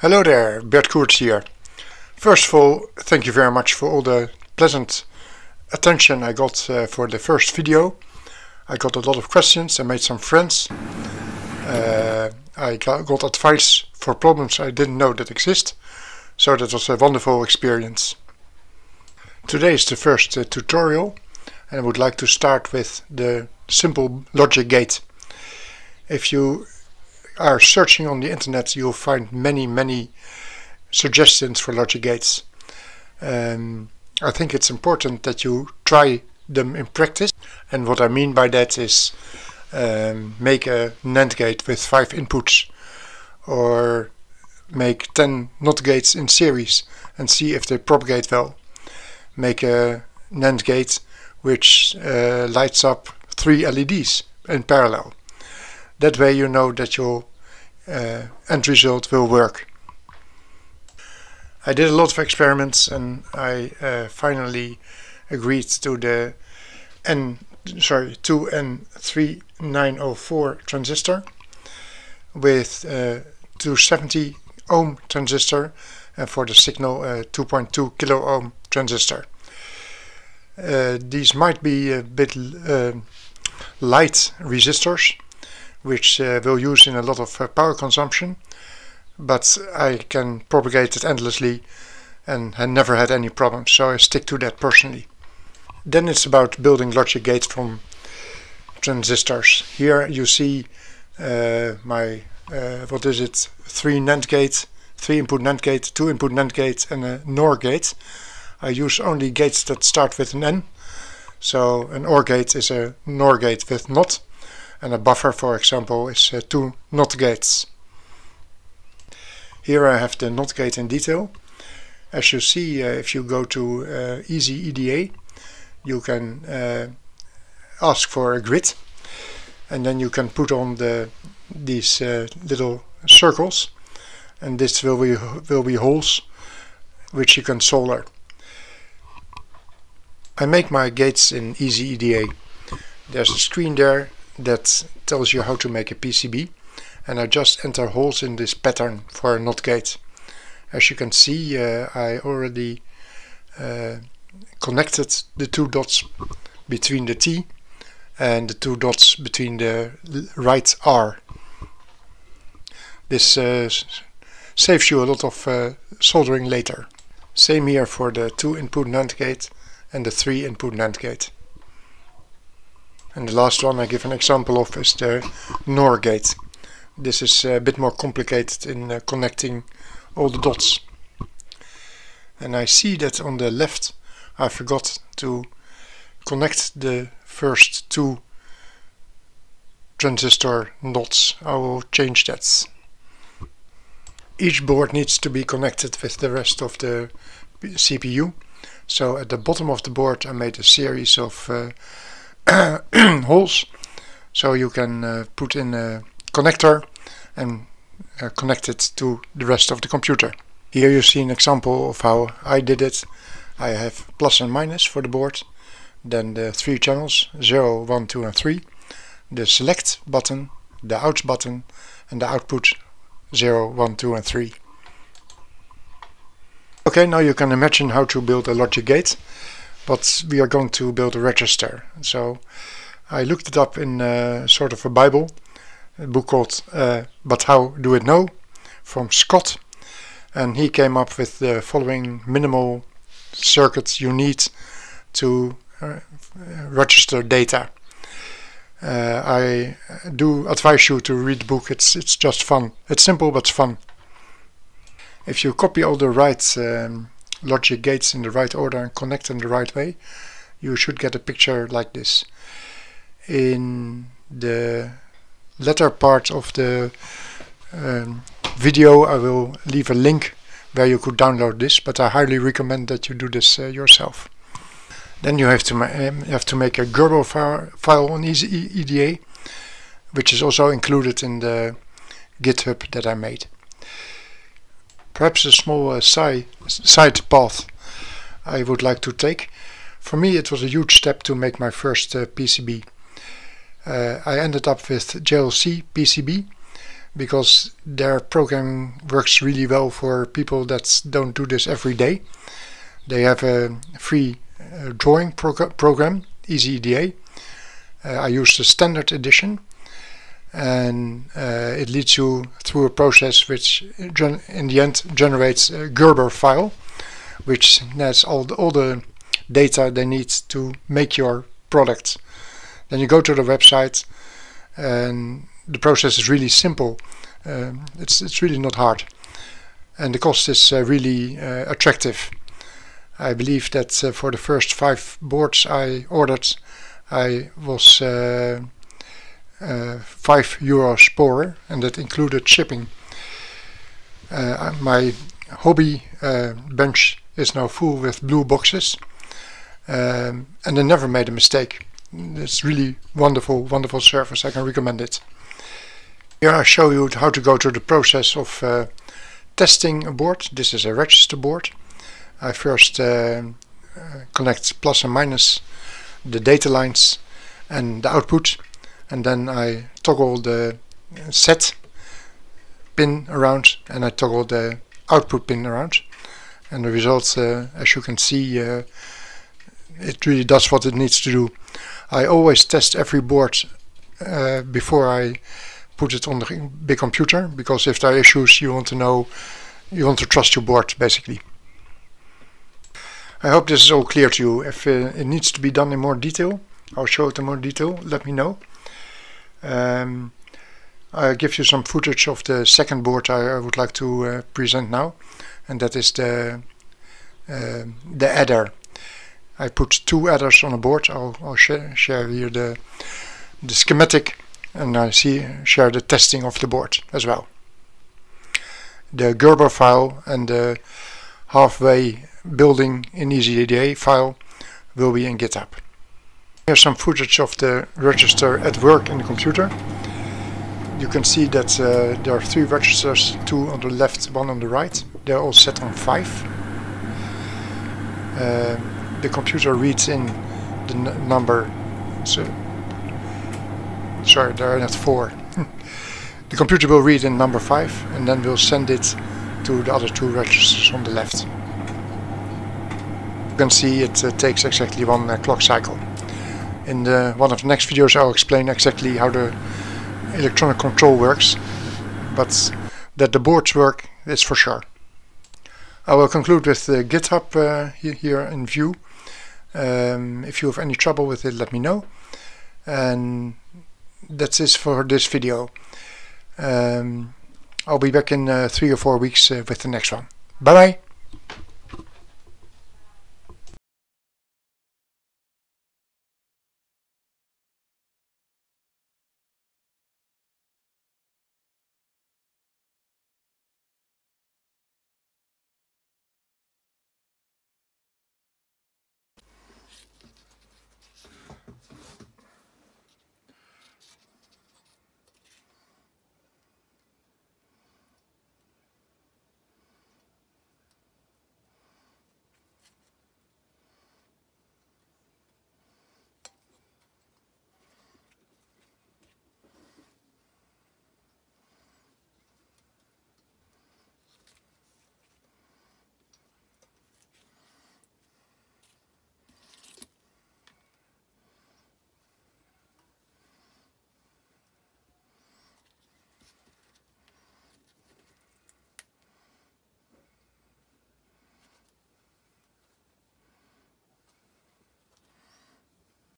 Hello there, Bert Koerts here. First of all, thank you very much for all the pleasant attention I got uh, for the first video. I got a lot of questions, I made some friends. Uh, I got, got advice for problems I didn't know that exist. So that was a wonderful experience. Today is the first uh, tutorial and I would like to start with the simple logic gate. If you are searching on the internet you'll find many many suggestions for logic gates. Um, I think it's important that you try them in practice and what I mean by that is um, make a NAND gate with 5 inputs or make 10 NOT gates in series and see if they propagate well. Make a NAND gate which uh, lights up three LEDs in parallel. That way you know that your uh, end result will work. I did a lot of experiments and I uh, finally agreed to the N sorry 2N3904 transistor with uh, 270 ohm transistor and for the signal uh, 2.2 kilo ohm transistor. Uh, these might be a bit uh, light resistors which uh, will use in a lot of uh, power consumption but I can propagate it endlessly and I never had any problems so I stick to that personally. Then it's about building logic gates from transistors. Here you see uh, my uh, what is it, three NAND gates, three input NAND gate, two input NAND gate and a NOR gate. I use only gates that start with an N. So an OR gate is a NOR gate with NOT and a buffer for example is uh, two NOT gates. Here I have the NOT gate in detail. As you see uh, if you go to uh, Easy EDA you can uh, ask for a grid and then you can put on the these uh, little circles and this will be will be holes which you can solder. I make my gates in Easy EDA. There's a screen there that tells you how to make a PCB and I just enter holes in this pattern for a NOT gate. As you can see uh, I already uh, connected the two dots between the T and the two dots between the right R. This uh, saves you a lot of uh, soldering later. Same here for the two input NAND gate and the three input NAND gate. And the last one I give an example of is the NOR gate. This is a bit more complicated in uh, connecting all the dots. And I see that on the left I forgot to connect the first two transistor dots. I will change that. Each board needs to be connected with the rest of the CPU. So at the bottom of the board I made a series of uh, holes so you can uh, put in a connector and uh, connect it to the rest of the computer. Here you see an example of how I did it. I have plus and minus for the board, then the three channels 0, 1, 2 and 3, the select button, the outs button and the output 0, 1, 2 and 3. Okay, now you can imagine how to build a logic gate, but we are going to build a register. So I looked it up in uh, sort of a Bible, a book called uh, But How Do It Know from Scott and he came up with the following minimal circuits you need to uh, register data. Uh, I do advise you to read the book, it's, it's just fun. It's simple but fun. If you copy all the right um, logic gates in the right order and connect them the right way, you should get a picture like this. In the latter part of the um, video I will leave a link where you could download this but I highly recommend that you do this uh, yourself. Then you have to um, have to make a Gerber file on EDA which is also included in the GitHub that I made. Perhaps a small uh, side, side path I would like to take. For me it was a huge step to make my first uh, PCB. Uh, I ended up with JLC PCB because their program works really well for people that don't do this every day. They have a free uh, drawing prog program, EasyEDA. Uh, I used the standard edition and uh, it leads you through a process which in the end generates a Gerber file which has all the, all the data they need to make your product. Then you go to the website and the process is really simple. Um, it's, it's really not hard. And the cost is uh, really uh, attractive. I believe that uh, for the first five boards I ordered, I was uh, uh, five euros poorer, and that included shipping. Uh, my hobby bench is now full with blue boxes, um, and I never made a mistake. It's really wonderful, wonderful service. I can recommend it. Here I show you how to go through the process of uh, testing a board. This is a register board. I first uh, uh, connect plus and minus the data lines and the output and then I toggle the set pin around and I toggle the output pin around and the results uh, as you can see uh, it really does what it needs to do. I always test every board uh, before I put it on the big computer because if there are issues you want to know you want to trust your board basically. I hope this is all clear to you. If uh, it needs to be done in more detail I'll show it in more detail, let me know. Um, I'll give you some footage of the second board I, I would like to uh, present now and that is the uh, the adder I put two adders on a board. I'll, I'll sh share here the the schematic and I see share the testing of the board as well. The Gerber file and the halfway building in EasyEDA file will be in GitHub. Here's some footage of the register at work in the computer. You can see that uh, there are three registers, two on the left, one on the right. They're all set on 5. Uh, the computer reads in the number so sorry there are not four the computer will read in number 5 and then we'll send it to the other two registers on the left you can see it uh, takes exactly one uh, clock cycle in the, one of the next videos I'll explain exactly how the electronic control works but that the boards work is for sure I will conclude with the GitHub uh, here in view um, if you have any trouble with it, let me know. And that's it for this video. Um, I'll be back in uh, three or four weeks uh, with the next one. Bye bye.